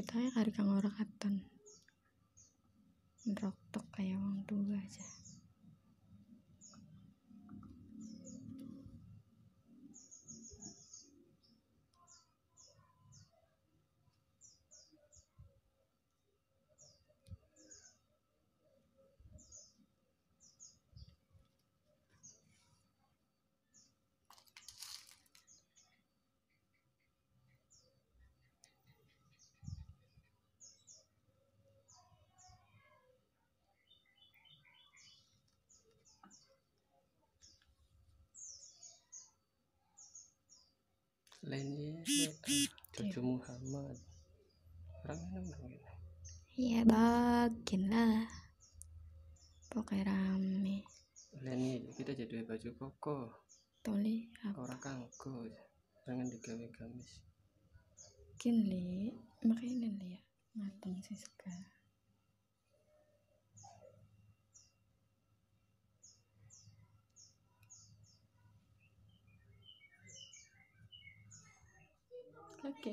kita ya kari kang ora katon ngeroktok kayak wong tua aja lainnya cucu Muhammad. Orang mana gitu iya bagian lah. Pokoknya rame. Lainnya kita jadi baju koko. Toli apa? Orang kanggo jangan digawe gamis li makanya li ya mateng sih sekarang ok.